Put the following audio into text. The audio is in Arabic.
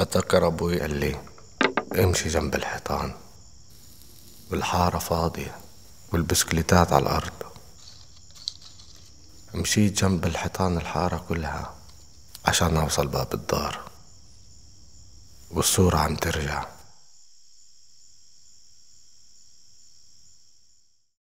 بتذكر أبوي قال لي امشي جنب الحيطان والحارة فاضية والبسكليتات على الأرض. مشيت جنب الحيطان الحارة كلها عشان أوصل باب الدار والصورة عم ترجع.